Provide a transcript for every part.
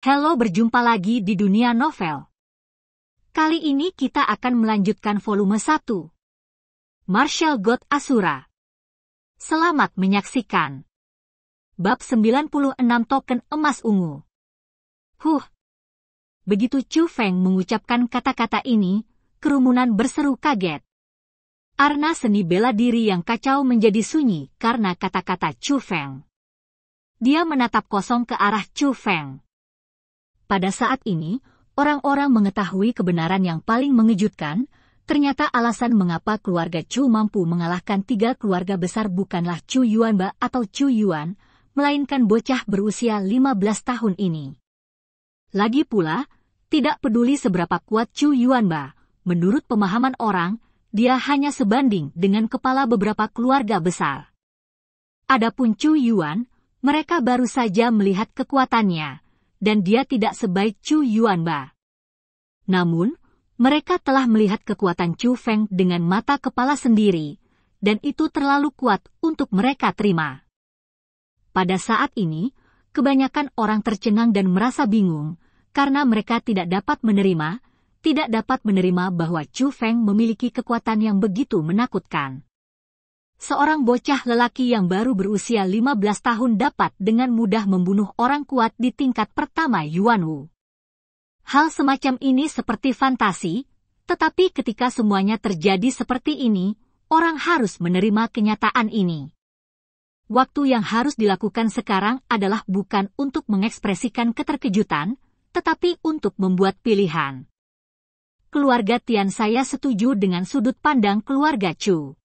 Halo berjumpa lagi di dunia novel. Kali ini kita akan melanjutkan volume 1. Marshall God Asura. Selamat menyaksikan. Bab 96 Token Emas Ungu. Huh. Begitu Chu Feng mengucapkan kata-kata ini, kerumunan berseru kaget. Arna seni bela diri yang kacau menjadi sunyi karena kata-kata Chu Feng. Dia menatap kosong ke arah Chu Feng. Pada saat ini, orang-orang mengetahui kebenaran yang paling mengejutkan, ternyata alasan mengapa keluarga Chu mampu mengalahkan tiga keluarga besar bukanlah Chu Yuanba atau Chu Yuan, melainkan bocah berusia 15 tahun ini. Lagi pula, tidak peduli seberapa kuat Chu Yuanba, menurut pemahaman orang, dia hanya sebanding dengan kepala beberapa keluarga besar. Adapun Chu Yuan, mereka baru saja melihat kekuatannya, dan dia tidak sebaik Chu Yuanba. Namun, mereka telah melihat kekuatan Chu Feng dengan mata kepala sendiri, dan itu terlalu kuat untuk mereka terima. Pada saat ini, kebanyakan orang tercengang dan merasa bingung, karena mereka tidak dapat menerima, tidak dapat menerima bahwa Chu Feng memiliki kekuatan yang begitu menakutkan seorang bocah lelaki yang baru berusia 15 tahun dapat dengan mudah membunuh orang kuat di tingkat pertama Yuan Wu. Hal semacam ini seperti fantasi, tetapi ketika semuanya terjadi seperti ini, orang harus menerima kenyataan ini. Waktu yang harus dilakukan sekarang adalah bukan untuk mengekspresikan keterkejutan, tetapi untuk membuat pilihan. Keluarga Tian saya setuju dengan sudut pandang keluarga Chu.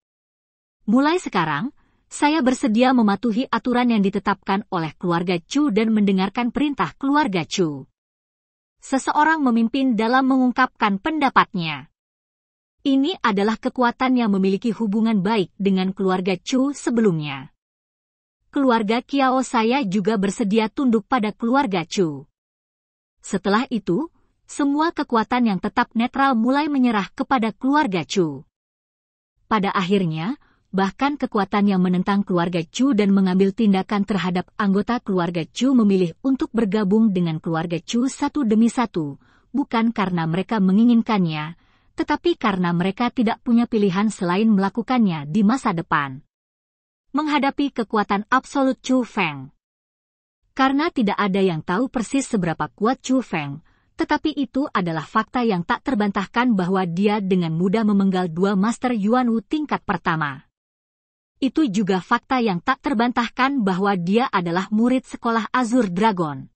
Mulai sekarang, saya bersedia mematuhi aturan yang ditetapkan oleh keluarga Chu dan mendengarkan perintah keluarga Chu. Seseorang memimpin dalam mengungkapkan pendapatnya. Ini adalah kekuatan yang memiliki hubungan baik dengan keluarga Chu sebelumnya. Keluarga Kiao saya juga bersedia tunduk pada keluarga Chu. Setelah itu, semua kekuatan yang tetap netral mulai menyerah kepada keluarga Chu. Pada akhirnya, bahkan kekuatan yang menentang keluarga Chu dan mengambil tindakan terhadap anggota keluarga Chu memilih untuk bergabung dengan keluarga Chu satu demi satu, bukan karena mereka menginginkannya, tetapi karena mereka tidak punya pilihan selain melakukannya di masa depan. Menghadapi kekuatan absolut Chu Feng. Karena tidak ada yang tahu persis seberapa kuat Chu Feng, tetapi itu adalah fakta yang tak terbantahkan bahwa dia dengan mudah memenggal dua Master Yuan Wu tingkat pertama. Itu juga fakta yang tak terbantahkan bahwa dia adalah murid sekolah Azur Dragon.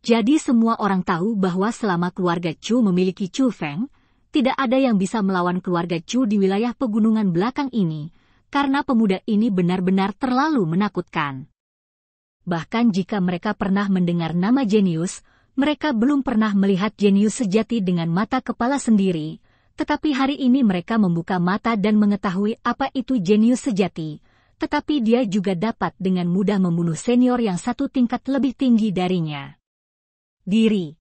Jadi semua orang tahu bahwa selama keluarga Chu memiliki Chu Feng, tidak ada yang bisa melawan keluarga Chu di wilayah pegunungan belakang ini, karena pemuda ini benar-benar terlalu menakutkan. Bahkan jika mereka pernah mendengar nama jenius, mereka belum pernah melihat jenius sejati dengan mata kepala sendiri, tetapi hari ini mereka membuka mata dan mengetahui apa itu jenius sejati, tetapi dia juga dapat dengan mudah membunuh senior yang satu tingkat lebih tinggi darinya. Diri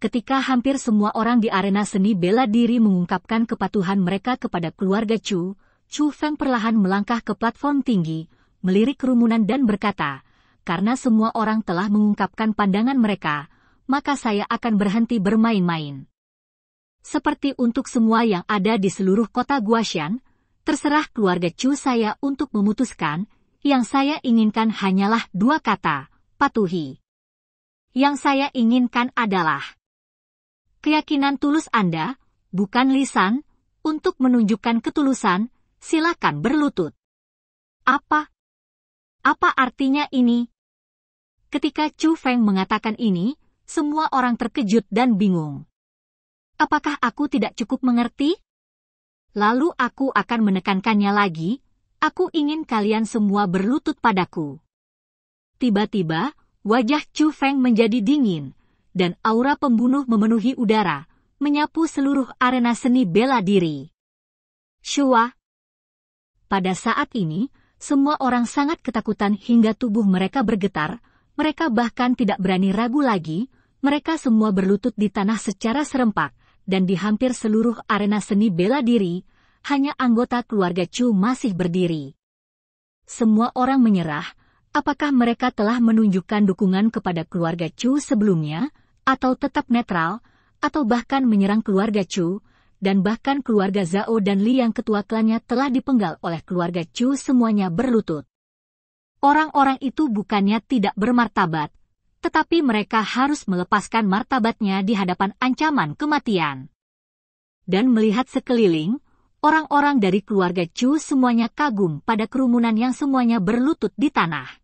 Ketika hampir semua orang di arena seni bela diri mengungkapkan kepatuhan mereka kepada keluarga Chu, Chu Feng perlahan melangkah ke platform tinggi, melirik kerumunan dan berkata, karena semua orang telah mengungkapkan pandangan mereka, maka saya akan berhenti bermain-main. Seperti untuk semua yang ada di seluruh kota Guashan, terserah keluarga Chu saya untuk memutuskan, yang saya inginkan hanyalah dua kata, patuhi. Yang saya inginkan adalah keyakinan tulus Anda, bukan lisan, untuk menunjukkan ketulusan, silakan berlutut. Apa? Apa artinya ini? Ketika Chu Feng mengatakan ini, semua orang terkejut dan bingung. Apakah aku tidak cukup mengerti? Lalu aku akan menekankannya lagi, aku ingin kalian semua berlutut padaku. Tiba-tiba, wajah Chu Feng menjadi dingin, dan aura pembunuh memenuhi udara, menyapu seluruh arena seni bela diri. Shua. Pada saat ini, semua orang sangat ketakutan hingga tubuh mereka bergetar, mereka bahkan tidak berani ragu lagi, mereka semua berlutut di tanah secara serempak, dan di hampir seluruh arena seni bela diri, hanya anggota keluarga Chu masih berdiri. Semua orang menyerah, Apakah mereka telah menunjukkan dukungan kepada keluarga Chu sebelumnya, atau tetap netral, atau bahkan menyerang keluarga Chu, dan bahkan keluarga Zhao dan Li yang ketua klannya telah dipenggal oleh keluarga Chu semuanya berlutut. Orang-orang itu bukannya tidak bermartabat, tetapi mereka harus melepaskan martabatnya di hadapan ancaman kematian. Dan melihat sekeliling, orang-orang dari keluarga Chu semuanya kagum pada kerumunan yang semuanya berlutut di tanah.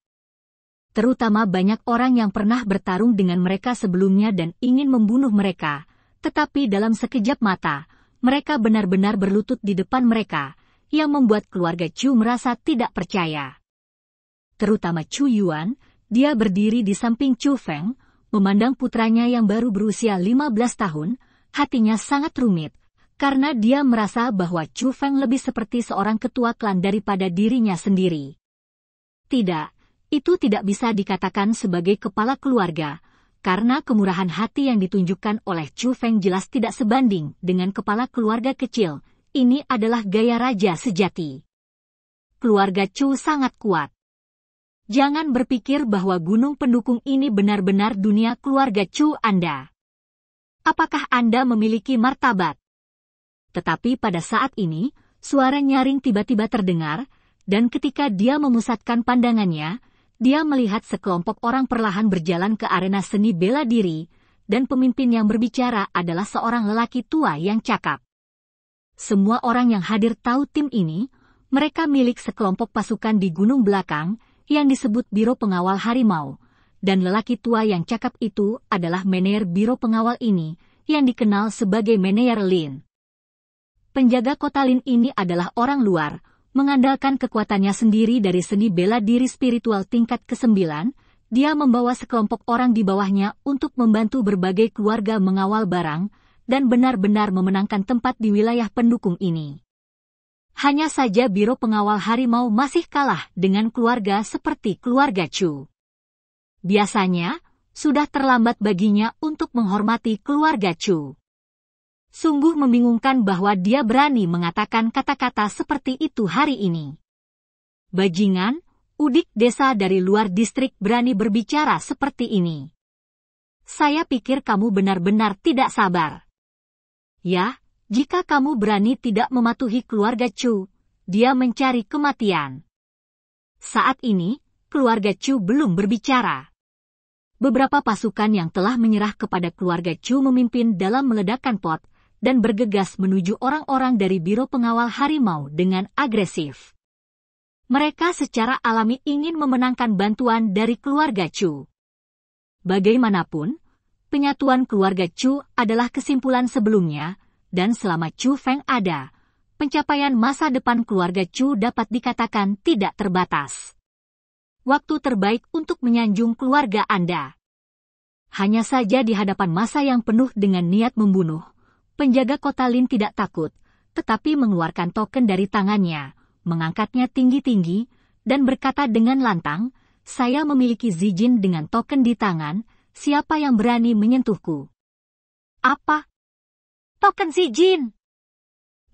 Terutama banyak orang yang pernah bertarung dengan mereka sebelumnya dan ingin membunuh mereka, tetapi dalam sekejap mata, mereka benar-benar berlutut di depan mereka, yang membuat keluarga Chu merasa tidak percaya. Terutama Chu Yuan, dia berdiri di samping Chu Feng, memandang putranya yang baru berusia 15 tahun, hatinya sangat rumit, karena dia merasa bahwa Chu Feng lebih seperti seorang ketua klan daripada dirinya sendiri. Tidak, itu tidak bisa dikatakan sebagai kepala keluarga, karena kemurahan hati yang ditunjukkan oleh Chu Feng jelas tidak sebanding dengan kepala keluarga kecil. Ini adalah gaya raja sejati. Keluarga Chu sangat kuat. Jangan berpikir bahwa gunung pendukung ini benar-benar dunia keluarga Chu Anda. Apakah Anda memiliki martabat? Tetapi pada saat ini, suara nyaring tiba-tiba terdengar, dan ketika dia memusatkan pandangannya, dia melihat sekelompok orang perlahan berjalan ke arena seni bela diri, dan pemimpin yang berbicara adalah seorang lelaki tua yang cakap. Semua orang yang hadir tahu tim ini, mereka milik sekelompok pasukan di gunung belakang, yang disebut Biro Pengawal Harimau, dan lelaki tua yang cakap itu adalah mener Biro Pengawal ini, yang dikenal sebagai Mener Lin. Penjaga kota Lin ini adalah orang luar, Mengandalkan kekuatannya sendiri dari seni bela diri spiritual tingkat ke-9, dia membawa sekelompok orang di bawahnya untuk membantu berbagai keluarga mengawal barang dan benar-benar memenangkan tempat di wilayah pendukung ini. Hanya saja Biro Pengawal Harimau masih kalah dengan keluarga seperti keluarga Chu. Biasanya, sudah terlambat baginya untuk menghormati keluarga Chu. Sungguh membingungkan bahwa dia berani mengatakan kata-kata seperti itu hari ini. Bajingan, udik desa dari luar distrik berani berbicara seperti ini. Saya pikir kamu benar-benar tidak sabar. Ya, jika kamu berani tidak mematuhi keluarga Chu, dia mencari kematian. Saat ini, keluarga Chu belum berbicara. Beberapa pasukan yang telah menyerah kepada keluarga Chu memimpin dalam meledakkan pot, dan bergegas menuju orang-orang dari Biro Pengawal Harimau dengan agresif. Mereka secara alami ingin memenangkan bantuan dari keluarga Chu. Bagaimanapun, penyatuan keluarga Chu adalah kesimpulan sebelumnya, dan selama Chu Feng ada, pencapaian masa depan keluarga Chu dapat dikatakan tidak terbatas. Waktu terbaik untuk menyanjung keluarga Anda. Hanya saja di hadapan masa yang penuh dengan niat membunuh, Penjaga kota Lin tidak takut, tetapi mengeluarkan token dari tangannya, mengangkatnya tinggi-tinggi, dan berkata dengan lantang, saya memiliki Zijin dengan token di tangan, siapa yang berani menyentuhku? Apa? Token Zijin!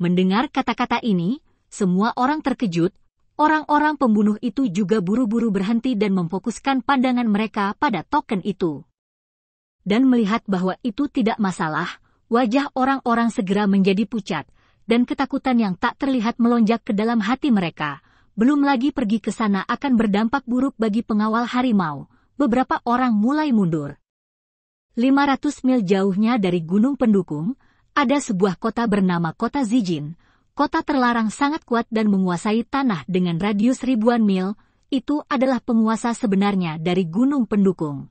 Mendengar kata-kata ini, semua orang terkejut, orang-orang pembunuh itu juga buru-buru berhenti dan memfokuskan pandangan mereka pada token itu. Dan melihat bahwa itu tidak masalah, wajah orang-orang segera menjadi pucat, dan ketakutan yang tak terlihat melonjak ke dalam hati mereka. Belum lagi pergi ke sana akan berdampak buruk bagi pengawal harimau. Beberapa orang mulai mundur. 500 mil jauhnya dari Gunung Pendukung, ada sebuah kota bernama Kota Zijin. Kota terlarang sangat kuat dan menguasai tanah dengan radius ribuan mil, itu adalah penguasa sebenarnya dari Gunung Pendukung.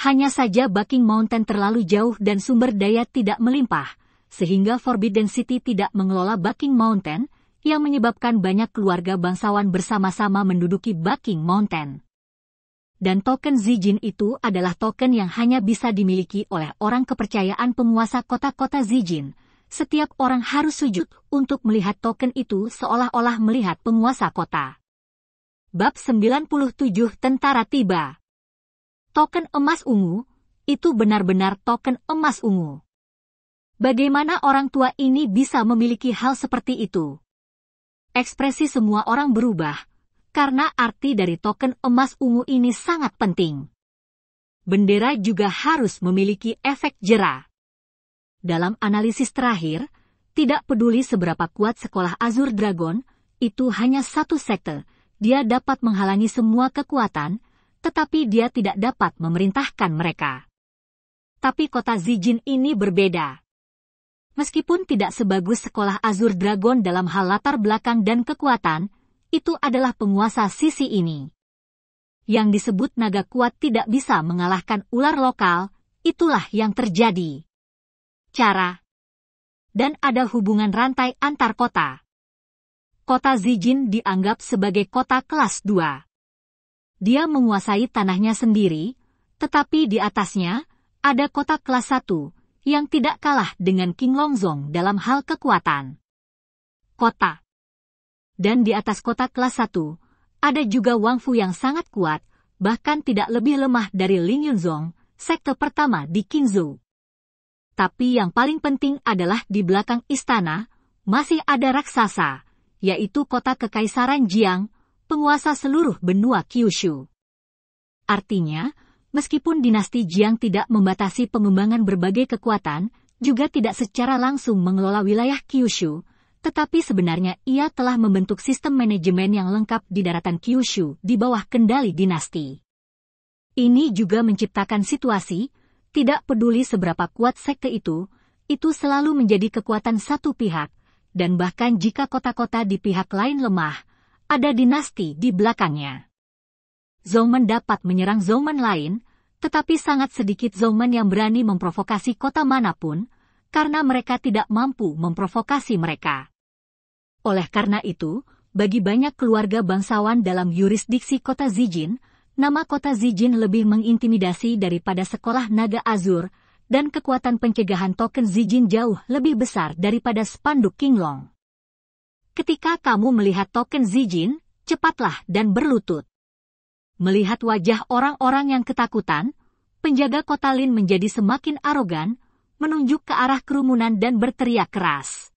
Hanya saja Bucking Mountain terlalu jauh dan sumber daya tidak melimpah, sehingga Forbidden City tidak mengelola Bucking Mountain, yang menyebabkan banyak keluarga bangsawan bersama-sama menduduki Bucking Mountain. Dan token Zijin itu adalah token yang hanya bisa dimiliki oleh orang kepercayaan penguasa kota-kota Zijin. Setiap orang harus sujud untuk melihat token itu seolah-olah melihat penguasa kota. Bab 97 Tentara Tiba token emas ungu, itu benar-benar token emas ungu. Bagaimana orang tua ini bisa memiliki hal seperti itu? Ekspresi semua orang berubah, karena arti dari token emas ungu ini sangat penting. Bendera juga harus memiliki efek jera. Dalam analisis terakhir, tidak peduli seberapa kuat sekolah Azur Dragon, itu hanya satu sekte, dia dapat menghalangi semua kekuatan, tetapi dia tidak dapat memerintahkan mereka. Tapi kota Zijin ini berbeda. Meskipun tidak sebagus sekolah Azur Dragon dalam hal latar belakang dan kekuatan, itu adalah penguasa sisi ini. Yang disebut naga kuat tidak bisa mengalahkan ular lokal, itulah yang terjadi. Cara dan ada hubungan rantai antar kota. Kota Zijin dianggap sebagai kota kelas 2. Dia menguasai tanahnya sendiri, tetapi di atasnya ada kota kelas 1 yang tidak kalah dengan King Longzong dalam hal kekuatan. Kota. Dan di atas kota kelas 1, ada juga Wang Fu yang sangat kuat, bahkan tidak lebih lemah dari Ling Yunzong, sekte pertama di Qingzhou. Tapi yang paling penting adalah di belakang istana, masih ada raksasa, yaitu kota Kekaisaran Jiang, penguasa seluruh benua Kyushu. Artinya, Meskipun dinasti Jiang tidak membatasi pengembangan berbagai kekuatan, juga tidak secara langsung mengelola wilayah Kyushu, tetapi sebenarnya ia telah membentuk sistem manajemen yang lengkap di daratan Kyushu di bawah kendali dinasti. Ini juga menciptakan situasi, tidak peduli seberapa kuat sekte itu, itu selalu menjadi kekuatan satu pihak, dan bahkan jika kota-kota di pihak lain lemah, ada dinasti di belakangnya. Zongmen dapat menyerang Zongmen lain, tetapi sangat sedikit Zongmen yang berani memprovokasi kota mana pun, karena mereka tidak mampu memprovokasi mereka. Oleh karena itu, bagi banyak keluarga bangsawan dalam yurisdiksi kota Zijin, nama kota Zijin lebih mengintimidasi daripada sekolah naga azur, dan kekuatan pencegahan token Zijin jauh lebih besar daripada spanduk Kinglong. Ketika kamu melihat token Zijin, cepatlah dan berlutut. Melihat wajah orang-orang yang ketakutan, penjaga kota Lin menjadi semakin arogan, menunjuk ke arah kerumunan dan berteriak keras.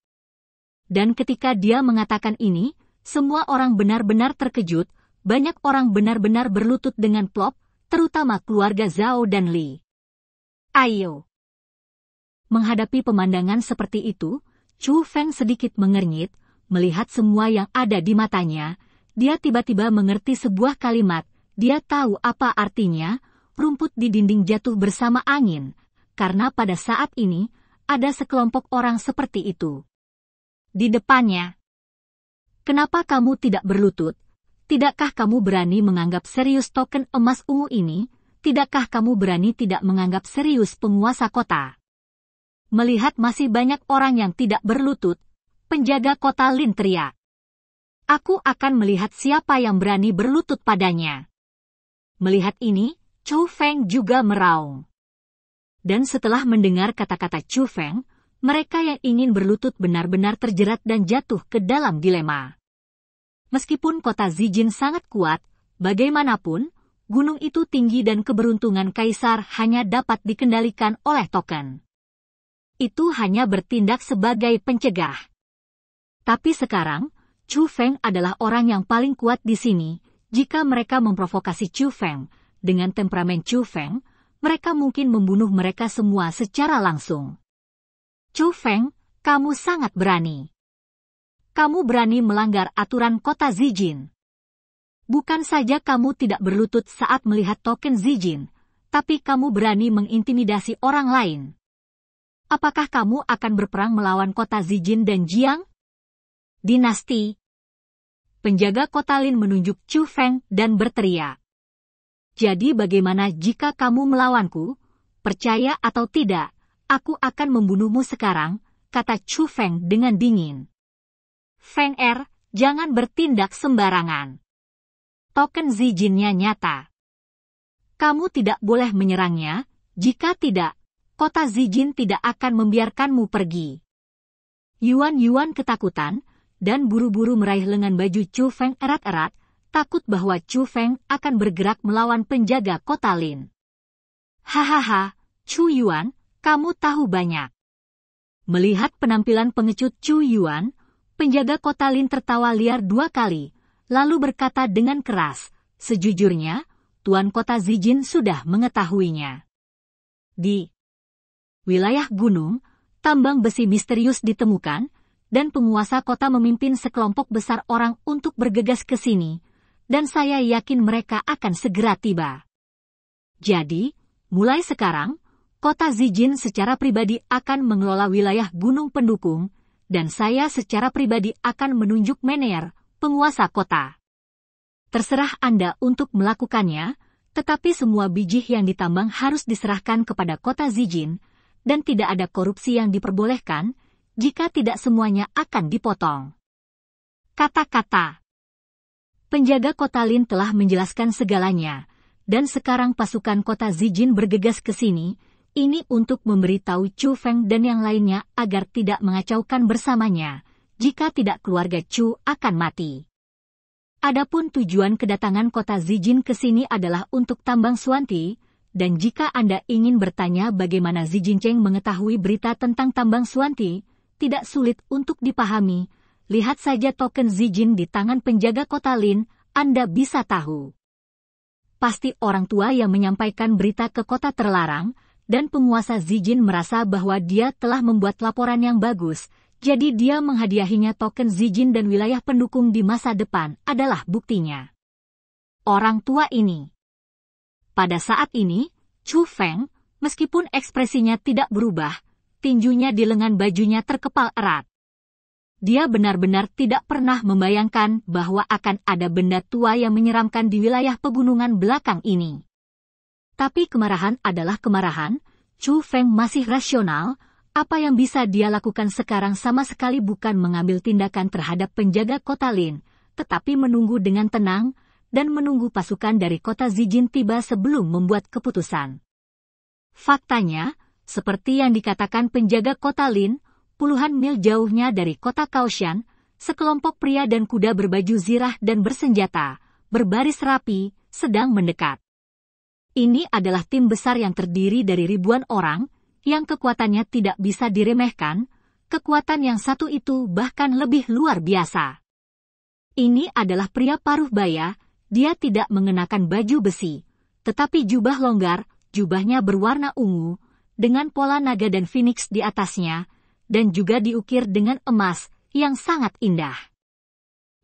Dan ketika dia mengatakan ini, semua orang benar-benar terkejut, banyak orang benar-benar berlutut dengan plop, terutama keluarga Zhao dan Li. Ayo! Menghadapi pemandangan seperti itu, Chu Feng sedikit mengernyit, melihat semua yang ada di matanya, dia tiba-tiba mengerti sebuah kalimat, dia tahu apa artinya rumput di dinding jatuh bersama angin, karena pada saat ini ada sekelompok orang seperti itu. Di depannya, kenapa kamu tidak berlutut? Tidakkah kamu berani menganggap serius token emas ungu ini? Tidakkah kamu berani tidak menganggap serius penguasa kota? Melihat masih banyak orang yang tidak berlutut, penjaga kota Lin teriak. Aku akan melihat siapa yang berani berlutut padanya. Melihat ini, Chu Feng juga meraung. Dan setelah mendengar kata-kata Chu Feng, mereka yang ingin berlutut benar-benar terjerat dan jatuh ke dalam dilema. Meskipun kota Zijin sangat kuat, bagaimanapun, gunung itu tinggi dan keberuntungan kaisar hanya dapat dikendalikan oleh token. Itu hanya bertindak sebagai pencegah. Tapi sekarang, Chu Feng adalah orang yang paling kuat di sini, jika mereka memprovokasi Chu Feng, dengan temperamen Chu Feng, mereka mungkin membunuh mereka semua secara langsung. Chu Feng, kamu sangat berani. Kamu berani melanggar aturan kota Zijin. Bukan saja kamu tidak berlutut saat melihat token Zijin, tapi kamu berani mengintimidasi orang lain. Apakah kamu akan berperang melawan kota Zijin dan Jiang? Dinasti, penjaga kota Lin menunjuk Chu Feng dan berteriak. Jadi bagaimana jika kamu melawanku? Percaya atau tidak, aku akan membunuhmu sekarang, kata Chu Feng dengan dingin. Feng Er, jangan bertindak sembarangan. Token Zijinnya nyata. Kamu tidak boleh menyerangnya, jika tidak, kota Zijin tidak akan membiarkanmu pergi. Yuan-Yuan ketakutan, dan buru-buru meraih lengan baju Chu Feng erat-erat, takut bahwa Chu Feng akan bergerak melawan penjaga kota Lin. Hahaha, Chu Yuan, kamu tahu banyak. Melihat penampilan pengecut Chu Yuan, penjaga kota Lin tertawa liar dua kali, lalu berkata dengan keras, sejujurnya, Tuan Kota Zijin sudah mengetahuinya. Di wilayah gunung, tambang besi misterius ditemukan, dan penguasa kota memimpin sekelompok besar orang untuk bergegas ke sini, dan saya yakin mereka akan segera tiba. Jadi, mulai sekarang, kota Zijin secara pribadi akan mengelola wilayah gunung pendukung, dan saya secara pribadi akan menunjuk Mener, penguasa kota. Terserah Anda untuk melakukannya, tetapi semua biji yang ditambang harus diserahkan kepada kota Zijin, dan tidak ada korupsi yang diperbolehkan, jika tidak semuanya akan dipotong. Kata-kata Penjaga kota Lin telah menjelaskan segalanya, dan sekarang pasukan kota Zijin bergegas ke sini, ini untuk memberitahu Chu Feng dan yang lainnya agar tidak mengacaukan bersamanya, jika tidak keluarga Chu akan mati. Adapun tujuan kedatangan kota Zijin ke sini adalah untuk tambang Suanti, dan jika Anda ingin bertanya bagaimana Zijin Cheng mengetahui berita tentang tambang Suanti, tidak sulit untuk dipahami. Lihat saja token Zijin di tangan penjaga kota Lin, Anda bisa tahu. Pasti orang tua yang menyampaikan berita ke kota terlarang, dan penguasa Zijin merasa bahwa dia telah membuat laporan yang bagus, jadi dia menghadiahinya token Zijin dan wilayah pendukung di masa depan adalah buktinya. Orang tua ini. Pada saat ini, Chu Feng, meskipun ekspresinya tidak berubah, tinjunya di lengan bajunya terkepal erat. Dia benar-benar tidak pernah membayangkan bahwa akan ada benda tua yang menyeramkan di wilayah pegunungan belakang ini. Tapi kemarahan adalah kemarahan, Chu Feng masih rasional, apa yang bisa dia lakukan sekarang sama sekali bukan mengambil tindakan terhadap penjaga kota Lin, tetapi menunggu dengan tenang dan menunggu pasukan dari kota Zijin tiba sebelum membuat keputusan. Faktanya, seperti yang dikatakan penjaga kota Lin, puluhan mil jauhnya dari kota Kaoshan, sekelompok pria dan kuda berbaju zirah dan bersenjata, berbaris rapi, sedang mendekat. Ini adalah tim besar yang terdiri dari ribuan orang, yang kekuatannya tidak bisa diremehkan, kekuatan yang satu itu bahkan lebih luar biasa. Ini adalah pria paruh baya, dia tidak mengenakan baju besi, tetapi jubah longgar, jubahnya berwarna ungu, dengan pola naga dan phoenix di atasnya, dan juga diukir dengan emas yang sangat indah.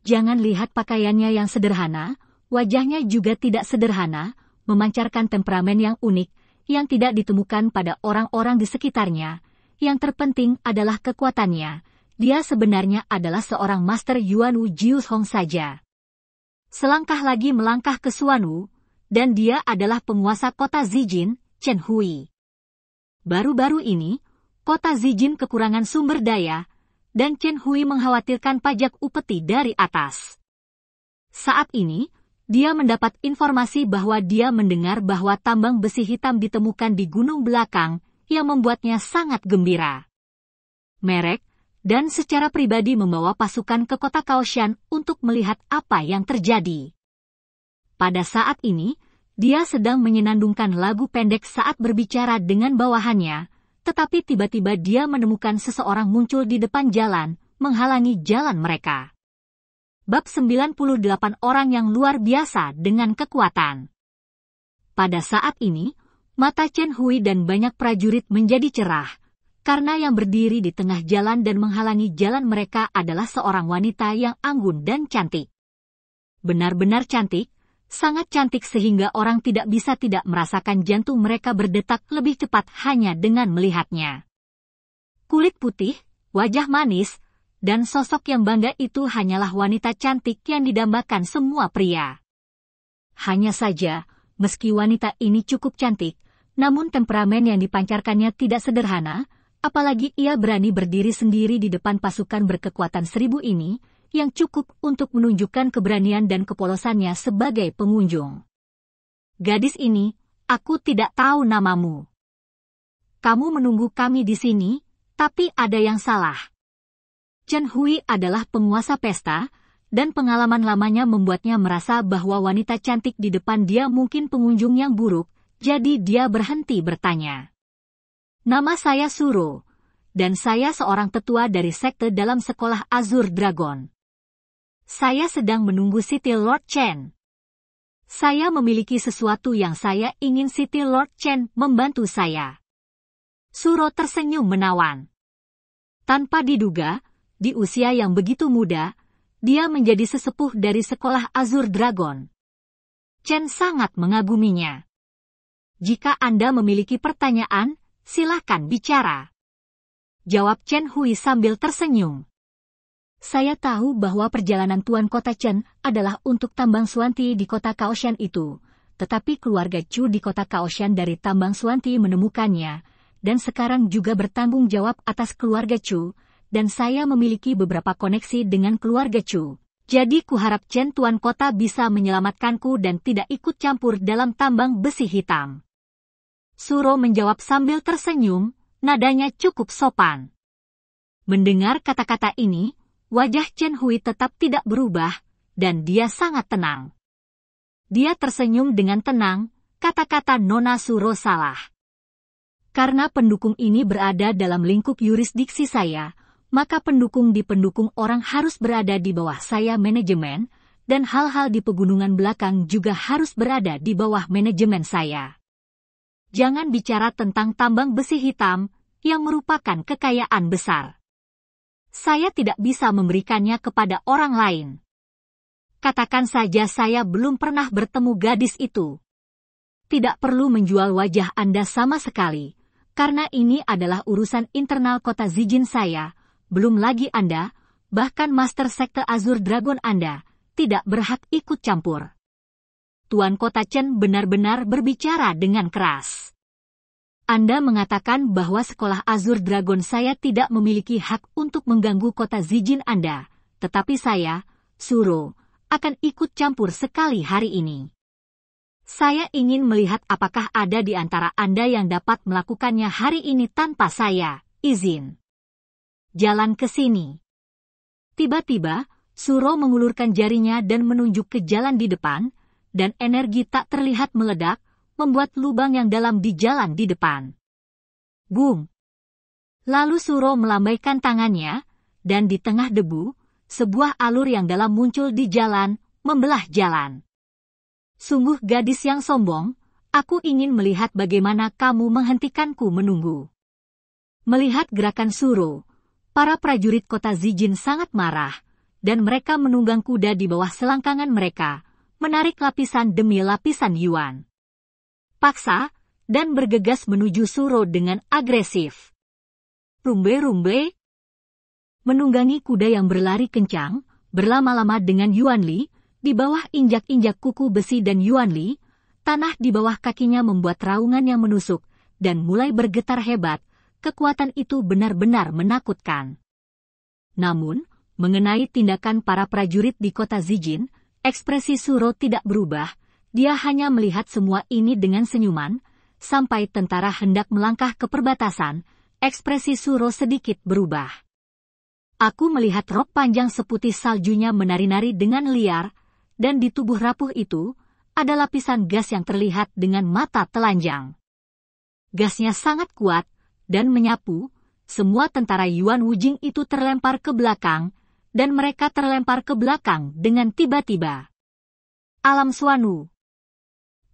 Jangan lihat pakaiannya yang sederhana, wajahnya juga tidak sederhana, memancarkan temperamen yang unik, yang tidak ditemukan pada orang-orang di sekitarnya. Yang terpenting adalah kekuatannya. Dia sebenarnya adalah seorang Master Yuan Wu Jiu Hong saja. Selangkah lagi melangkah ke Suanu, dan dia adalah penguasa kota Zijin, Chen Hui. Baru-baru ini, kota Zijin kekurangan sumber daya, dan Chen Hui mengkhawatirkan pajak upeti dari atas. Saat ini, dia mendapat informasi bahwa dia mendengar bahwa tambang besi hitam ditemukan di gunung belakang, yang membuatnya sangat gembira. Merek, dan secara pribadi membawa pasukan ke kota Kaoshan untuk melihat apa yang terjadi. Pada saat ini, dia sedang menyenandungkan lagu pendek saat berbicara dengan bawahannya, tetapi tiba-tiba dia menemukan seseorang muncul di depan jalan, menghalangi jalan mereka bab 98 orang yang luar biasa dengan kekuatan. Pada saat ini, mata Chen Hui dan banyak prajurit menjadi cerah, karena yang berdiri di tengah jalan dan menghalangi jalan mereka adalah seorang wanita yang anggun dan cantik. Benar-benar cantik, sangat cantik sehingga orang tidak bisa tidak merasakan jantung mereka berdetak lebih cepat hanya dengan melihatnya. Kulit putih, wajah manis, dan sosok yang bangga itu hanyalah wanita cantik yang didambakan semua pria. Hanya saja, meski wanita ini cukup cantik, namun temperamen yang dipancarkannya tidak sederhana, apalagi ia berani berdiri sendiri di depan pasukan berkekuatan seribu ini, yang cukup untuk menunjukkan keberanian dan kepolosannya sebagai pengunjung. Gadis ini, aku tidak tahu namamu. Kamu menunggu kami di sini, tapi ada yang salah. Chen Hui adalah penguasa pesta, dan pengalaman lamanya membuatnya merasa bahwa wanita cantik di depan dia mungkin pengunjung yang buruk, jadi dia berhenti bertanya. Nama saya Suro, dan saya seorang tetua dari sekte dalam sekolah Azur Dragon. Saya sedang menunggu City Lord Chen. Saya memiliki sesuatu yang saya ingin City Lord Chen membantu saya. Suro tersenyum menawan. Tanpa diduga, di usia yang begitu muda, dia menjadi sesepuh dari sekolah Azur Dragon. Chen sangat mengaguminya. Jika Anda memiliki pertanyaan, silakan bicara. Jawab Chen Hui sambil tersenyum. Saya tahu bahwa perjalanan Tuan Kota Chen adalah untuk tambang Suanti di kota Kaoshan itu, tetapi keluarga Chu di kota Kaoshan dari tambang Suanti menemukannya, dan sekarang juga bertanggung jawab atas keluarga Chu, dan saya memiliki beberapa koneksi dengan keluarga Chu. Jadi kuharap Chen Tuan Kota bisa menyelamatkanku dan tidak ikut campur dalam tambang besi hitam. Suro menjawab sambil tersenyum, nadanya cukup sopan. Mendengar kata-kata ini, Wajah Chen Hui tetap tidak berubah, dan dia sangat tenang. Dia tersenyum dengan tenang, kata-kata Nona Suro salah. Karena pendukung ini berada dalam lingkup yurisdiksi saya, maka pendukung di pendukung orang harus berada di bawah saya manajemen, dan hal-hal di pegunungan belakang juga harus berada di bawah manajemen saya. Jangan bicara tentang tambang besi hitam, yang merupakan kekayaan besar saya tidak bisa memberikannya kepada orang lain. Katakan saja saya belum pernah bertemu gadis itu. Tidak perlu menjual wajah Anda sama sekali, karena ini adalah urusan internal kota Zijin saya, belum lagi Anda, bahkan Master Sekte Azur Dragon Anda, tidak berhak ikut campur. Tuan Kota Chen benar-benar berbicara dengan keras. Anda mengatakan bahwa sekolah Azur Dragon saya tidak memiliki hak untuk mengganggu kota Zijin Anda, tetapi saya, Suro, akan ikut campur sekali hari ini. Saya ingin melihat apakah ada di antara Anda yang dapat melakukannya hari ini tanpa saya, izin. Jalan ke sini. Tiba-tiba, Suro mengulurkan jarinya dan menunjuk ke jalan di depan, dan energi tak terlihat meledak, membuat lubang yang dalam di jalan di depan. Boom! Lalu Suro melambaikan tangannya, dan di tengah debu, sebuah alur yang dalam muncul di jalan, membelah jalan. Sungguh gadis yang sombong, aku ingin melihat bagaimana kamu menghentikanku menunggu. Melihat gerakan Suro, para prajurit kota Zijin sangat marah, dan mereka menunggang kuda di bawah selangkangan mereka, menarik lapisan demi lapisan Yuan paksa, dan bergegas menuju Suro dengan agresif. Rumbe-rumbe menunggangi kuda yang berlari kencang, berlama-lama dengan Yuan Li, di bawah injak-injak kuku besi dan Yuan Li, tanah di bawah kakinya membuat raungan yang menusuk, dan mulai bergetar hebat, kekuatan itu benar-benar menakutkan. Namun, mengenai tindakan para prajurit di kota Zijin, ekspresi Suro tidak berubah, dia hanya melihat semua ini dengan senyuman, sampai tentara hendak melangkah ke perbatasan, ekspresi Suro sedikit berubah. Aku melihat rok panjang seputih saljunya menari-nari dengan liar, dan di tubuh rapuh itu, ada lapisan gas yang terlihat dengan mata telanjang. Gasnya sangat kuat, dan menyapu, semua tentara Yuan Wujing itu terlempar ke belakang, dan mereka terlempar ke belakang dengan tiba-tiba. Alam Suanu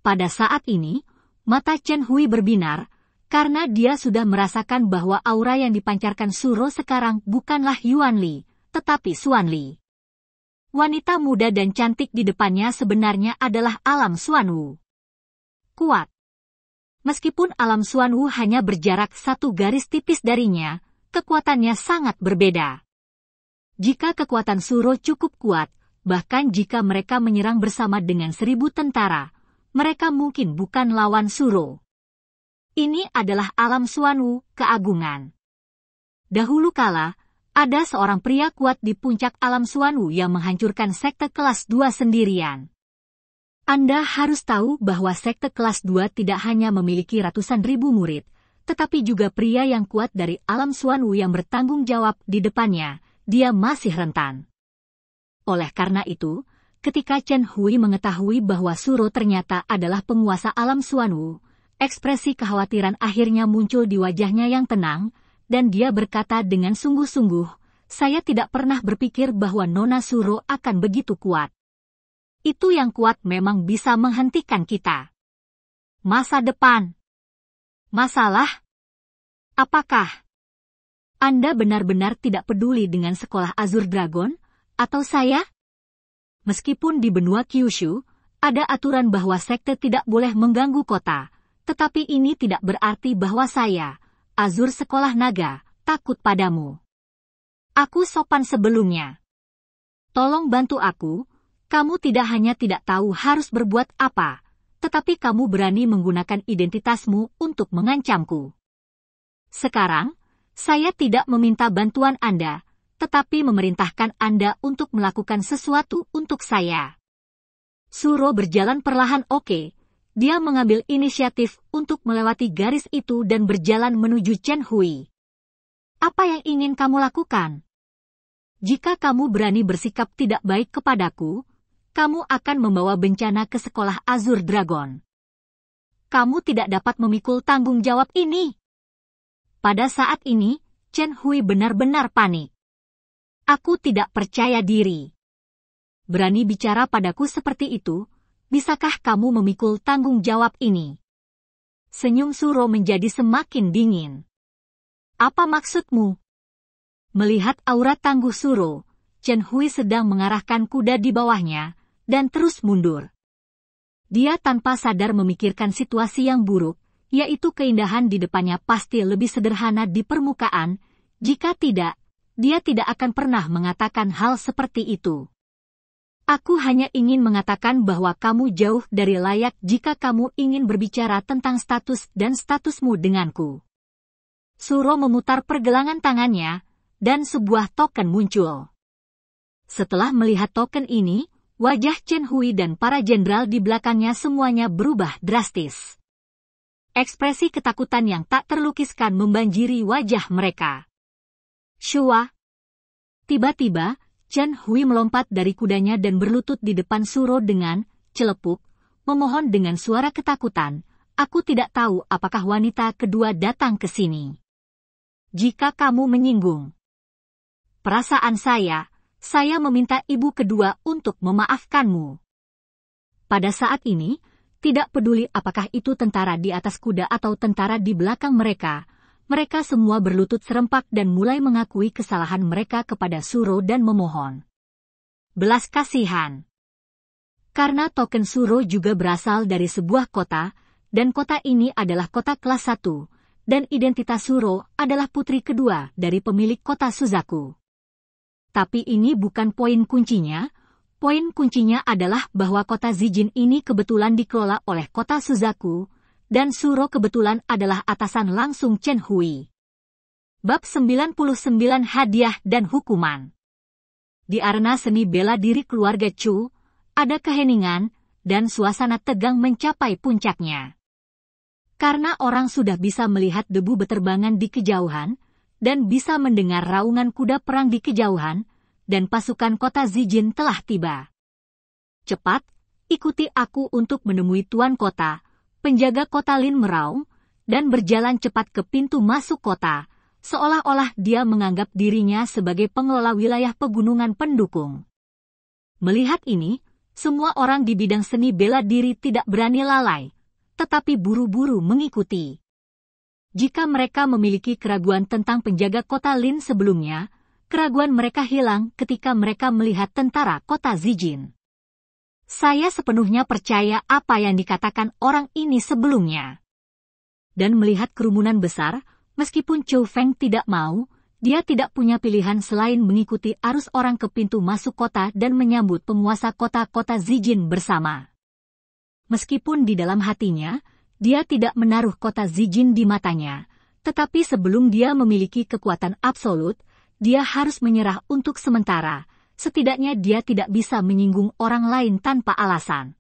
pada saat ini, mata Chen Hui berbinar, karena dia sudah merasakan bahwa aura yang dipancarkan Suro sekarang bukanlah Yuan Li, tetapi Suan Li. Wanita muda dan cantik di depannya sebenarnya adalah Alam Suan Wu. Kuat. Meskipun Alam Suan Wu hanya berjarak satu garis tipis darinya, kekuatannya sangat berbeda. Jika kekuatan Suro cukup kuat, bahkan jika mereka menyerang bersama dengan seribu tentara, mereka mungkin bukan lawan Suro. Ini adalah alam Suanu, keagungan. Dahulu kala, ada seorang pria kuat di puncak alam Suanu yang menghancurkan sekte kelas 2 sendirian. Anda harus tahu bahwa sekte kelas 2 tidak hanya memiliki ratusan ribu murid, tetapi juga pria yang kuat dari alam Suanu yang bertanggung jawab di depannya, dia masih rentan. Oleh karena itu, Ketika Chen Hui mengetahui bahwa Suro ternyata adalah penguasa alam Suanwu, ekspresi kekhawatiran akhirnya muncul di wajahnya yang tenang, dan dia berkata dengan sungguh-sungguh, saya tidak pernah berpikir bahwa Nona Suro akan begitu kuat. Itu yang kuat memang bisa menghentikan kita. Masa depan. Masalah? Apakah Anda benar-benar tidak peduli dengan sekolah Azur Dragon? Atau saya? Meskipun di benua Kyushu, ada aturan bahwa sekte tidak boleh mengganggu kota, tetapi ini tidak berarti bahwa saya, Azur Sekolah Naga, takut padamu. Aku sopan sebelumnya. Tolong bantu aku, kamu tidak hanya tidak tahu harus berbuat apa, tetapi kamu berani menggunakan identitasmu untuk mengancamku. Sekarang, saya tidak meminta bantuan Anda, tetapi memerintahkan Anda untuk melakukan sesuatu untuk saya. Suro berjalan perlahan oke, dia mengambil inisiatif untuk melewati garis itu dan berjalan menuju Chen Hui. Apa yang ingin kamu lakukan? Jika kamu berani bersikap tidak baik kepadaku, kamu akan membawa bencana ke sekolah Azur Dragon. Kamu tidak dapat memikul tanggung jawab ini. Pada saat ini, Chen Hui benar-benar panik. Aku tidak percaya diri. Berani bicara padaku seperti itu, bisakah kamu memikul tanggung jawab ini? Senyum Suro menjadi semakin dingin. Apa maksudmu? Melihat aura tangguh Suro, Chen Hui sedang mengarahkan kuda di bawahnya, dan terus mundur. Dia tanpa sadar memikirkan situasi yang buruk, yaitu keindahan di depannya pasti lebih sederhana di permukaan, jika tidak, dia tidak akan pernah mengatakan hal seperti itu. Aku hanya ingin mengatakan bahwa kamu jauh dari layak jika kamu ingin berbicara tentang status dan statusmu denganku. Suro memutar pergelangan tangannya, dan sebuah token muncul. Setelah melihat token ini, wajah Chen Hui dan para jenderal di belakangnya semuanya berubah drastis. Ekspresi ketakutan yang tak terlukiskan membanjiri wajah mereka. Shua. Tiba-tiba, Chen Hui melompat dari kudanya dan berlutut di depan Suro dengan celepuk, memohon dengan suara ketakutan, aku tidak tahu apakah wanita kedua datang ke sini jika kamu menyinggung. Perasaan saya, saya meminta ibu kedua untuk memaafkanmu. Pada saat ini, tidak peduli apakah itu tentara di atas kuda atau tentara di belakang mereka, mereka semua berlutut serempak dan mulai mengakui kesalahan mereka kepada Suro dan memohon. Belas kasihan. Karena token Suro juga berasal dari sebuah kota, dan kota ini adalah kota kelas 1, dan identitas Suro adalah putri kedua dari pemilik kota Suzaku. Tapi ini bukan poin kuncinya, poin kuncinya adalah bahwa kota Zijin ini kebetulan dikelola oleh kota Suzaku, dan Suro kebetulan adalah atasan langsung Chen Hui. Bab 99 Hadiah dan Hukuman Di arena seni bela diri keluarga Chu, ada keheningan, dan suasana tegang mencapai puncaknya. Karena orang sudah bisa melihat debu beterbangan di kejauhan, dan bisa mendengar raungan kuda perang di kejauhan, dan pasukan kota Zijin telah tiba. Cepat, ikuti aku untuk menemui tuan kota, penjaga kota Lin meraung, dan berjalan cepat ke pintu masuk kota, seolah-olah dia menganggap dirinya sebagai pengelola wilayah pegunungan pendukung. Melihat ini, semua orang di bidang seni bela diri tidak berani lalai, tetapi buru-buru mengikuti. Jika mereka memiliki keraguan tentang penjaga kota Lin sebelumnya, keraguan mereka hilang ketika mereka melihat tentara kota Zijin. Saya sepenuhnya percaya apa yang dikatakan orang ini sebelumnya. Dan melihat kerumunan besar, meskipun Chou Feng tidak mau, dia tidak punya pilihan selain mengikuti arus orang ke pintu masuk kota dan menyambut penguasa kota-kota Zijin bersama. Meskipun di dalam hatinya, dia tidak menaruh kota Zijin di matanya, tetapi sebelum dia memiliki kekuatan absolut, dia harus menyerah untuk sementara, setidaknya dia tidak bisa menyinggung orang lain tanpa alasan.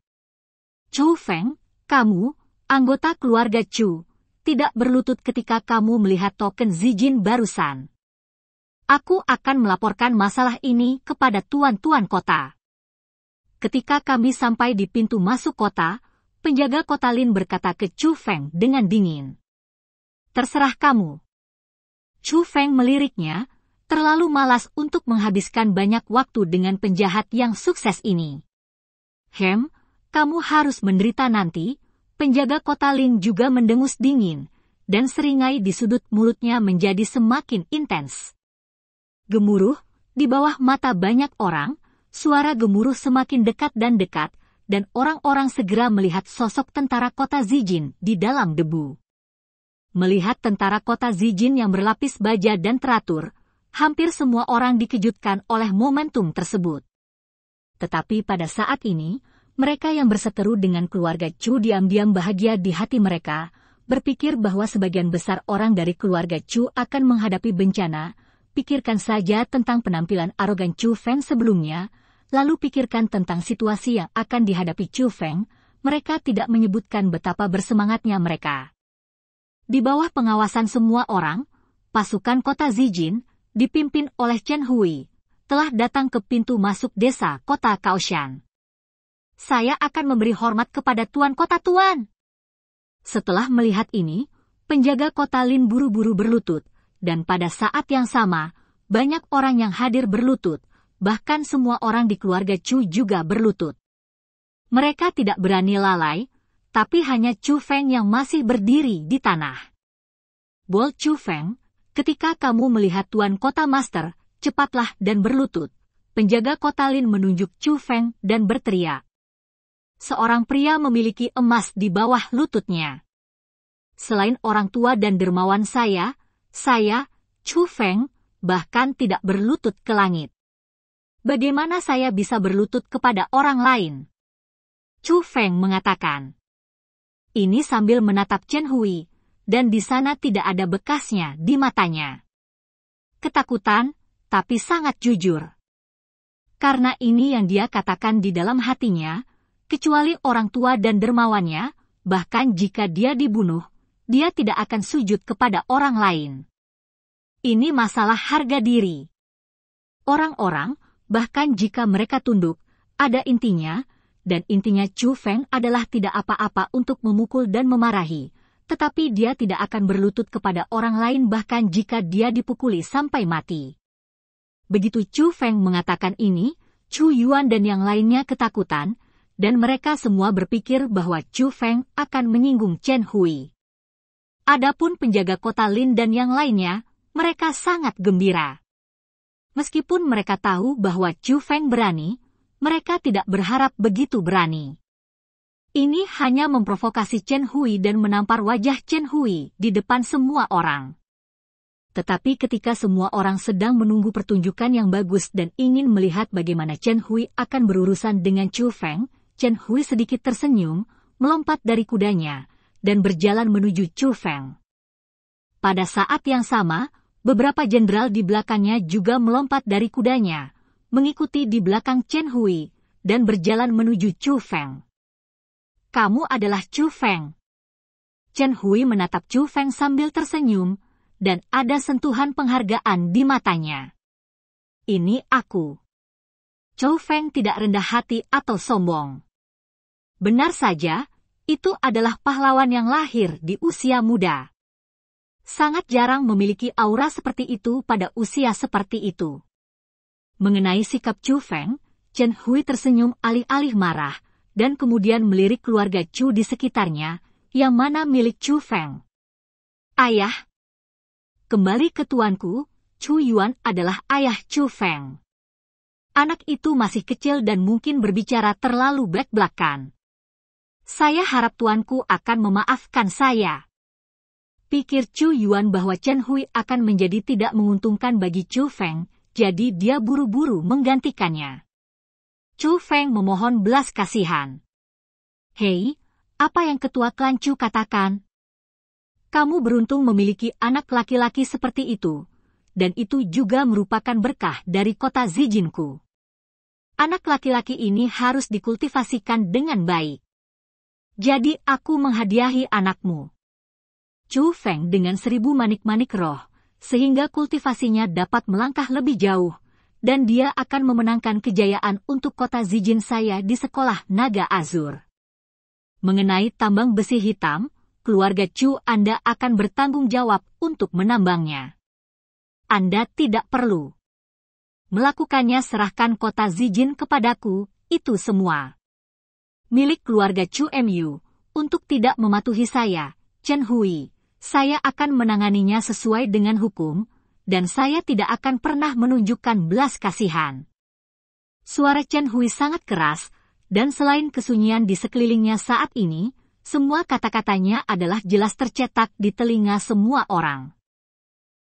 Chou Feng, kamu, anggota keluarga Chu, tidak berlutut ketika kamu melihat token Zijin barusan. Aku akan melaporkan masalah ini kepada tuan-tuan kota. Ketika kami sampai di pintu masuk kota, penjaga kota Lin berkata ke Chu Feng dengan dingin. Terserah kamu. Chu Feng meliriknya, terlalu malas untuk menghabiskan banyak waktu dengan penjahat yang sukses ini. Hem, kamu harus menderita nanti, penjaga kota Lin juga mendengus dingin, dan seringai di sudut mulutnya menjadi semakin intens. Gemuruh, di bawah mata banyak orang, suara gemuruh semakin dekat dan dekat, dan orang-orang segera melihat sosok tentara kota Zijin di dalam debu. Melihat tentara kota Zijin yang berlapis baja dan teratur, hampir semua orang dikejutkan oleh momentum tersebut. Tetapi pada saat ini, mereka yang berseteru dengan keluarga Chu diam-diam bahagia di hati mereka, berpikir bahwa sebagian besar orang dari keluarga Chu akan menghadapi bencana, pikirkan saja tentang penampilan arogan Chu Feng sebelumnya, lalu pikirkan tentang situasi yang akan dihadapi Chu Feng, mereka tidak menyebutkan betapa bersemangatnya mereka. Di bawah pengawasan semua orang, pasukan kota Zijin, dipimpin oleh Chen Hui, telah datang ke pintu masuk desa kota Kaoshan. Saya akan memberi hormat kepada tuan kota tuan. Setelah melihat ini, penjaga kota Lin buru-buru berlutut, dan pada saat yang sama, banyak orang yang hadir berlutut, bahkan semua orang di keluarga Chu juga berlutut. Mereka tidak berani lalai, tapi hanya Chu Feng yang masih berdiri di tanah. Bol Chu Feng, Ketika kamu melihat Tuan Kota Master, cepatlah dan berlutut. Penjaga kota Lin menunjuk Chu Feng dan berteriak. Seorang pria memiliki emas di bawah lututnya. Selain orang tua dan dermawan saya, saya, Chu Feng, bahkan tidak berlutut ke langit. Bagaimana saya bisa berlutut kepada orang lain? Chu Feng mengatakan. Ini sambil menatap Chen Hui, dan di sana tidak ada bekasnya di matanya. Ketakutan, tapi sangat jujur. Karena ini yang dia katakan di dalam hatinya, kecuali orang tua dan dermawannya, bahkan jika dia dibunuh, dia tidak akan sujud kepada orang lain. Ini masalah harga diri. Orang-orang, bahkan jika mereka tunduk, ada intinya, dan intinya Chu Feng adalah tidak apa-apa untuk memukul dan memarahi, tetapi dia tidak akan berlutut kepada orang lain bahkan jika dia dipukuli sampai mati. Begitu Chu Feng mengatakan ini, Chu Yuan dan yang lainnya ketakutan, dan mereka semua berpikir bahwa Chu Feng akan menyinggung Chen Hui. Adapun penjaga kota Lin dan yang lainnya, mereka sangat gembira. Meskipun mereka tahu bahwa Chu Feng berani, mereka tidak berharap begitu berani. Ini hanya memprovokasi Chen Hui dan menampar wajah Chen Hui di depan semua orang. Tetapi ketika semua orang sedang menunggu pertunjukan yang bagus dan ingin melihat bagaimana Chen Hui akan berurusan dengan Chu Feng, Chen Hui sedikit tersenyum, melompat dari kudanya, dan berjalan menuju Chu Feng. Pada saat yang sama, beberapa jenderal di belakangnya juga melompat dari kudanya, mengikuti di belakang Chen Hui, dan berjalan menuju Chu Feng kamu adalah Chu Feng. Chen Hui menatap Chu Feng sambil tersenyum, dan ada sentuhan penghargaan di matanya. Ini aku. Chu Feng tidak rendah hati atau sombong. Benar saja, itu adalah pahlawan yang lahir di usia muda. Sangat jarang memiliki aura seperti itu pada usia seperti itu. Mengenai sikap Chu Feng, Chen Hui tersenyum alih-alih marah, dan kemudian melirik keluarga Chu di sekitarnya, yang mana milik Chu Feng. Ayah. Kembali ke tuanku, Chu Yuan adalah ayah Chu Feng. Anak itu masih kecil dan mungkin berbicara terlalu belak-belakan. Saya harap tuanku akan memaafkan saya. Pikir Chu Yuan bahwa Chen Hui akan menjadi tidak menguntungkan bagi Chu Feng, jadi dia buru-buru menggantikannya. Chu Feng memohon belas kasihan. Hei, apa yang ketua klan Chu katakan? Kamu beruntung memiliki anak laki-laki seperti itu, dan itu juga merupakan berkah dari kota Zijinku. Anak laki-laki ini harus dikultivasikan dengan baik. Jadi aku menghadiahi anakmu. Chu Feng dengan seribu manik-manik roh, sehingga kultivasinya dapat melangkah lebih jauh, dan dia akan memenangkan kejayaan untuk kota Zijin saya di sekolah Naga Azur. Mengenai tambang besi hitam, keluarga Chu Anda akan bertanggung jawab untuk menambangnya. Anda tidak perlu melakukannya serahkan kota Zijin kepadaku, itu semua. Milik keluarga Chu Mu, untuk tidak mematuhi saya, Chen Hui, saya akan menanganinya sesuai dengan hukum, dan saya tidak akan pernah menunjukkan belas kasihan. Suara Chen Hui sangat keras, dan selain kesunyian di sekelilingnya saat ini, semua kata-katanya adalah jelas tercetak di telinga semua orang.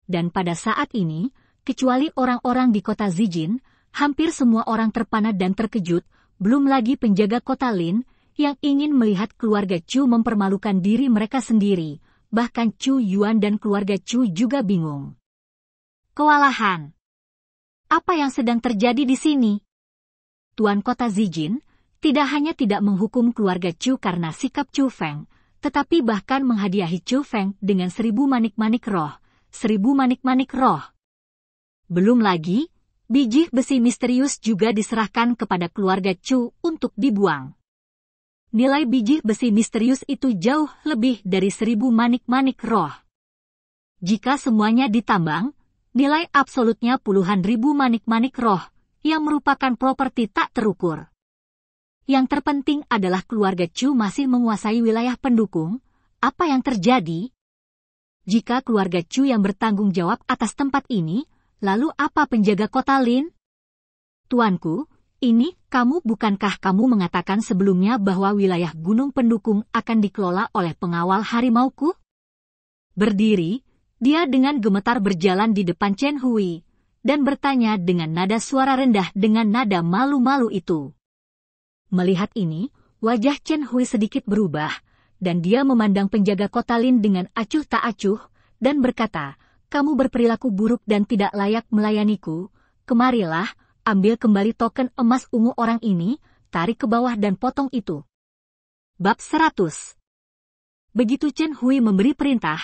Dan pada saat ini, Kecuali orang-orang di kota Zijin, hampir semua orang terpana dan terkejut, belum lagi penjaga kota Lin, yang ingin melihat keluarga Chu mempermalukan diri mereka sendiri, bahkan Chu Yuan dan keluarga Chu juga bingung. Kewalahan. Apa yang sedang terjadi di sini? Tuan kota Zijin, tidak hanya tidak menghukum keluarga Chu karena sikap Chu Feng, tetapi bahkan menghadiahi Chu Feng dengan seribu manik-manik roh, seribu manik-manik roh. Belum lagi, biji besi misterius juga diserahkan kepada keluarga Chu untuk dibuang. Nilai biji besi misterius itu jauh lebih dari seribu manik-manik roh. Jika semuanya ditambang, nilai absolutnya puluhan ribu manik-manik roh, yang merupakan properti tak terukur. Yang terpenting adalah keluarga Chu masih menguasai wilayah pendukung. Apa yang terjadi? Jika keluarga Chu yang bertanggung jawab atas tempat ini, Lalu apa penjaga kota Lin? Tuanku, ini, kamu bukankah kamu mengatakan sebelumnya bahwa wilayah gunung pendukung akan dikelola oleh pengawal harimauku? Berdiri, dia dengan gemetar berjalan di depan Chen Hui, dan bertanya dengan nada suara rendah dengan nada malu-malu itu. Melihat ini, wajah Chen Hui sedikit berubah, dan dia memandang penjaga kota Lin dengan acuh tak acuh, dan berkata, kamu berperilaku buruk dan tidak layak melayaniku, kemarilah, ambil kembali token emas ungu orang ini, tarik ke bawah dan potong itu. Bab 100 Begitu Chen Hui memberi perintah,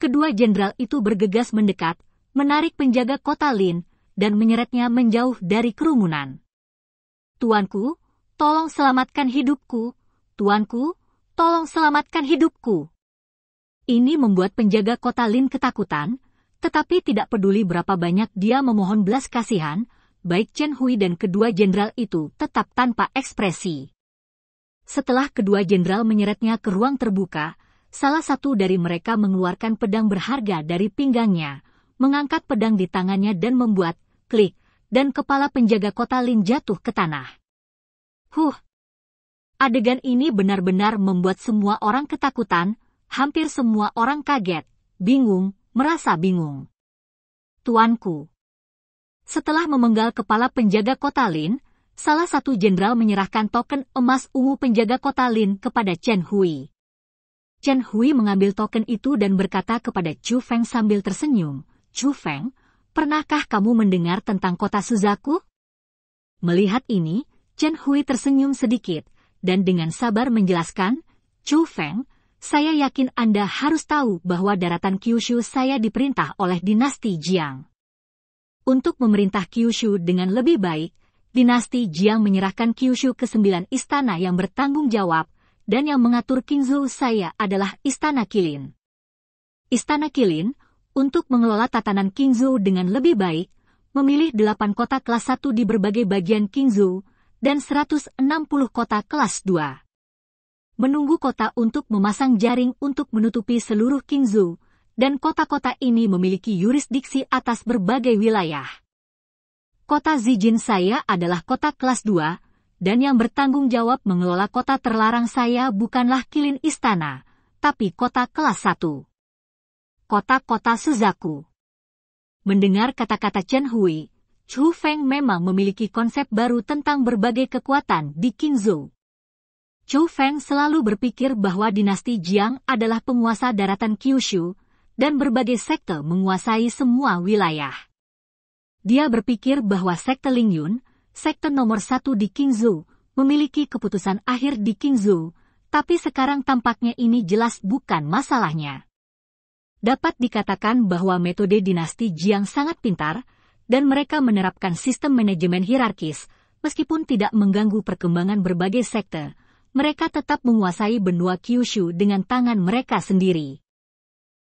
kedua jenderal itu bergegas mendekat, menarik penjaga kota Lin, dan menyeretnya menjauh dari kerumunan. Tuanku, tolong selamatkan hidupku. Tuanku, tolong selamatkan hidupku. Ini membuat penjaga kota Lin ketakutan, tetapi tidak peduli berapa banyak dia memohon belas kasihan, baik Chen Hui dan kedua jenderal itu tetap tanpa ekspresi. Setelah kedua jenderal menyeretnya ke ruang terbuka, salah satu dari mereka mengeluarkan pedang berharga dari pinggangnya, mengangkat pedang di tangannya dan membuat klik, dan kepala penjaga kota Lin jatuh ke tanah. Huh! Adegan ini benar-benar membuat semua orang ketakutan, hampir semua orang kaget, bingung, merasa bingung. Tuanku. Setelah memenggal kepala penjaga kota Lin, salah satu jenderal menyerahkan token emas ungu penjaga kota Lin kepada Chen Hui. Chen Hui mengambil token itu dan berkata kepada Chu Feng sambil tersenyum, Chu Feng, pernahkah kamu mendengar tentang kota Suzaku? Melihat ini, Chen Hui tersenyum sedikit, dan dengan sabar menjelaskan, Chu Feng, saya yakin Anda harus tahu bahwa daratan Kyushu saya diperintah oleh dinasti Jiang. Untuk memerintah Kyushu dengan lebih baik, dinasti Jiang menyerahkan Kyushu ke sembilan istana yang bertanggung jawab, dan yang mengatur Kingzhou saya adalah Istana Kilin. Istana Kilin, untuk mengelola tatanan Kingzhou dengan lebih baik, memilih delapan kota kelas 1 di berbagai bagian Kingzhou, dan 160 kota kelas 2 menunggu kota untuk memasang jaring untuk menutupi seluruh Kingzhou, dan kota-kota ini memiliki yurisdiksi atas berbagai wilayah. Kota Zijin saya adalah kota kelas 2, dan yang bertanggung jawab mengelola kota terlarang saya bukanlah Kilin Istana, tapi kota kelas 1. Kota-kota Suzaku. Mendengar kata-kata Chen Hui, Chu Feng memang memiliki konsep baru tentang berbagai kekuatan di Qingzhou. Zhou Feng selalu berpikir bahwa dinasti Jiang adalah penguasa daratan Kyushu, dan berbagai sekte menguasai semua wilayah. Dia berpikir bahwa sekte Lingyun, sekte nomor satu di Qingzhou, memiliki keputusan akhir di Qingzhou, tapi sekarang tampaknya ini jelas bukan masalahnya. Dapat dikatakan bahwa metode dinasti Jiang sangat pintar, dan mereka menerapkan sistem manajemen hierarkis, meskipun tidak mengganggu perkembangan berbagai sekte, mereka tetap menguasai benua Kyushu dengan tangan mereka sendiri.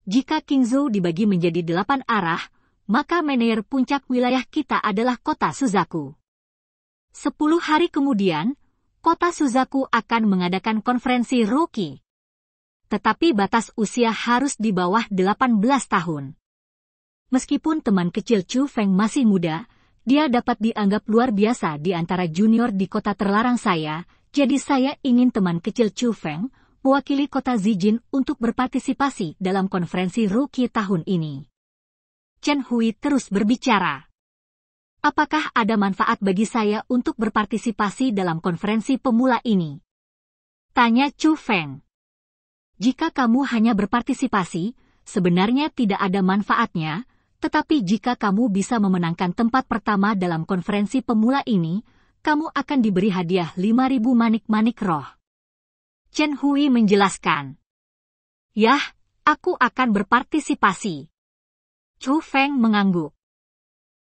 Jika Kingzhou dibagi menjadi delapan arah, maka manajer puncak wilayah kita adalah kota Suzaku. Sepuluh hari kemudian, kota Suzaku akan mengadakan konferensi rookie. Tetapi batas usia harus di bawah 18 tahun. Meskipun teman kecil Chu Feng masih muda, dia dapat dianggap luar biasa di antara junior di kota terlarang saya, jadi saya ingin teman kecil Chu Feng mewakili kota Zijin untuk berpartisipasi dalam konferensi rookie tahun ini. Chen Hui terus berbicara. Apakah ada manfaat bagi saya untuk berpartisipasi dalam konferensi pemula ini? Tanya Chu Feng. Jika kamu hanya berpartisipasi, sebenarnya tidak ada manfaatnya, tetapi jika kamu bisa memenangkan tempat pertama dalam konferensi pemula ini, kamu akan diberi hadiah 5.000 manik-manik roh. Chen Hui menjelaskan. Yah, aku akan berpartisipasi. Chu Feng mengangguk.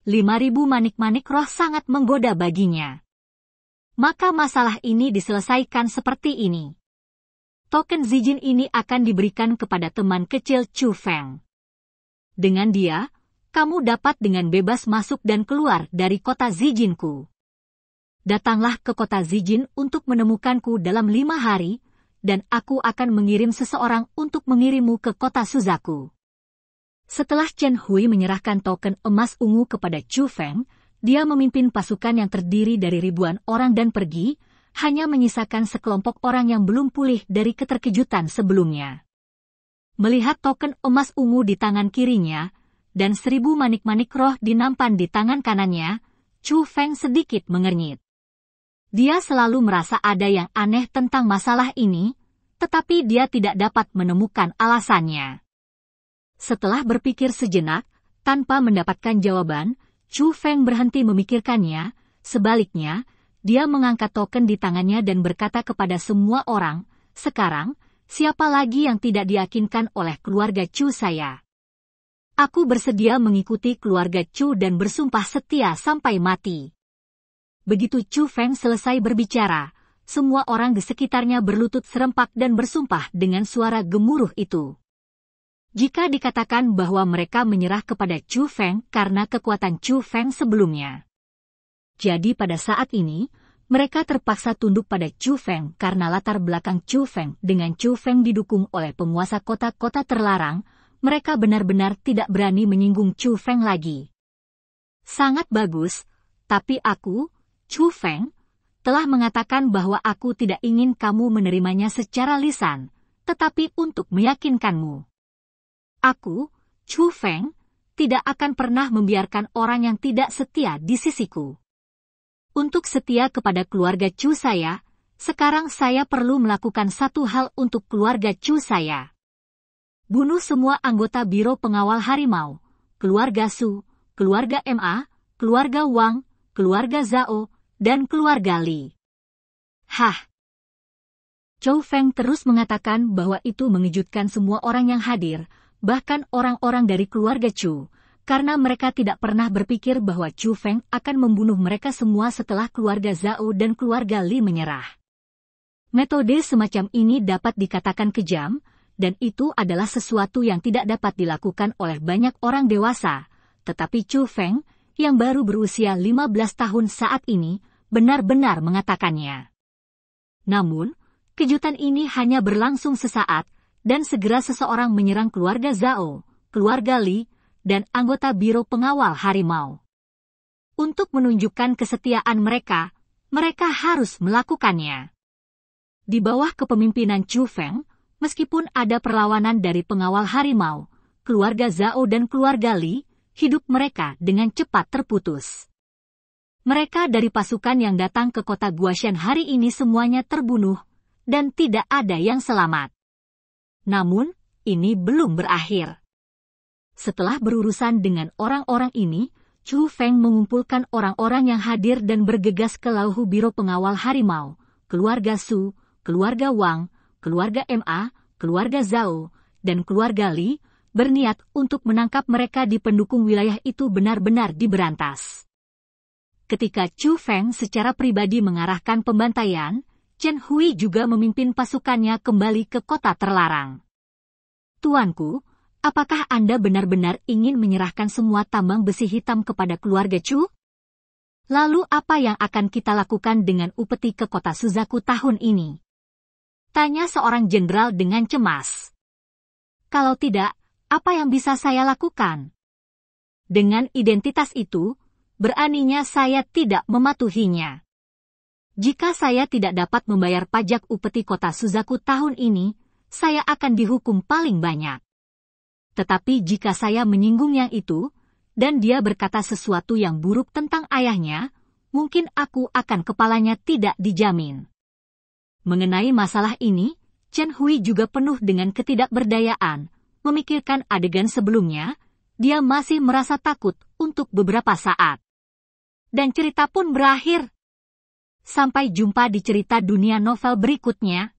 Lima ribu manik-manik roh sangat menggoda baginya. Maka masalah ini diselesaikan seperti ini. Token Zijin ini akan diberikan kepada teman kecil Chu Feng. Dengan dia, kamu dapat dengan bebas masuk dan keluar dari kota Zijinku. Datanglah ke kota Zijin untuk menemukanku dalam lima hari, dan aku akan mengirim seseorang untuk mengirimmu ke kota Suzaku. Setelah Chen Hui menyerahkan token emas ungu kepada Chu Feng, dia memimpin pasukan yang terdiri dari ribuan orang dan pergi, hanya menyisakan sekelompok orang yang belum pulih dari keterkejutan sebelumnya. Melihat token emas ungu di tangan kirinya, dan seribu manik-manik roh dinampan di tangan kanannya, Chu Feng sedikit mengernyit. Dia selalu merasa ada yang aneh tentang masalah ini, tetapi dia tidak dapat menemukan alasannya. Setelah berpikir sejenak, tanpa mendapatkan jawaban, Chu Feng berhenti memikirkannya, sebaliknya, dia mengangkat token di tangannya dan berkata kepada semua orang, sekarang, siapa lagi yang tidak diyakinkan oleh keluarga Chu saya? Aku bersedia mengikuti keluarga Chu dan bersumpah setia sampai mati. Begitu Chu Feng selesai berbicara, semua orang di sekitarnya berlutut serempak dan bersumpah dengan suara gemuruh itu. Jika dikatakan bahwa mereka menyerah kepada Chu Feng karena kekuatan Chu Feng sebelumnya. Jadi pada saat ini, mereka terpaksa tunduk pada Chu Feng karena latar belakang Chu Feng dengan Chu Feng didukung oleh penguasa kota-kota terlarang, mereka benar-benar tidak berani menyinggung Chu Feng lagi. Sangat bagus, tapi aku, Chu Feng, telah mengatakan bahwa aku tidak ingin kamu menerimanya secara lisan, tetapi untuk meyakinkanmu. Aku, Chu Feng, tidak akan pernah membiarkan orang yang tidak setia di sisiku. Untuk setia kepada keluarga Chu saya, sekarang saya perlu melakukan satu hal untuk keluarga Chu saya. Bunuh semua anggota Biro Pengawal Harimau, keluarga Su, keluarga MA, keluarga Wang, keluarga Zhao, dan keluarga Li. Hah! Chou Feng terus mengatakan bahwa itu mengejutkan semua orang yang hadir, bahkan orang-orang dari keluarga Chu, karena mereka tidak pernah berpikir bahwa Chu Feng akan membunuh mereka semua setelah keluarga Zhao dan keluarga Li menyerah. Metode semacam ini dapat dikatakan kejam, dan itu adalah sesuatu yang tidak dapat dilakukan oleh banyak orang dewasa, tetapi Chu Feng, yang baru berusia 15 tahun saat ini, benar-benar mengatakannya. Namun, kejutan ini hanya berlangsung sesaat, dan segera seseorang menyerang keluarga Zhao, keluarga Li, dan anggota Biro Pengawal Harimau. Untuk menunjukkan kesetiaan mereka, mereka harus melakukannya. Di bawah kepemimpinan Chu Feng, meskipun ada perlawanan dari pengawal harimau, keluarga Zhao dan keluarga Li, hidup mereka dengan cepat terputus. Mereka dari pasukan yang datang ke kota Guashan hari ini semuanya terbunuh, dan tidak ada yang selamat. Namun, ini belum berakhir. Setelah berurusan dengan orang-orang ini, Chu Feng mengumpulkan orang-orang yang hadir dan bergegas ke Lauhu Biro Pengawal Harimau, keluarga Su, keluarga Wang, keluarga Ma, keluarga Zhao, dan keluarga Li, berniat untuk menangkap mereka di pendukung wilayah itu benar-benar diberantas. Ketika Chu Feng secara pribadi mengarahkan pembantaian, Chen Hui juga memimpin pasukannya kembali ke kota terlarang. Tuanku, Apakah Anda benar-benar ingin menyerahkan semua tambang besi hitam kepada keluarga Chu? Lalu apa yang akan kita lakukan dengan upeti ke kota Suzaku tahun ini? Tanya seorang jenderal dengan cemas. Kalau tidak, apa yang bisa saya lakukan? Dengan identitas itu, beraninya saya tidak mematuhinya. Jika saya tidak dapat membayar pajak upeti kota Suzaku tahun ini, saya akan dihukum paling banyak. Tetapi jika saya menyinggung yang itu, dan dia berkata sesuatu yang buruk tentang ayahnya, mungkin aku akan kepalanya tidak dijamin. Mengenai masalah ini, Chen Hui juga penuh dengan ketidakberdayaan, memikirkan adegan sebelumnya, dia masih merasa takut untuk beberapa saat. Dan cerita pun berakhir. Sampai jumpa di cerita dunia novel berikutnya.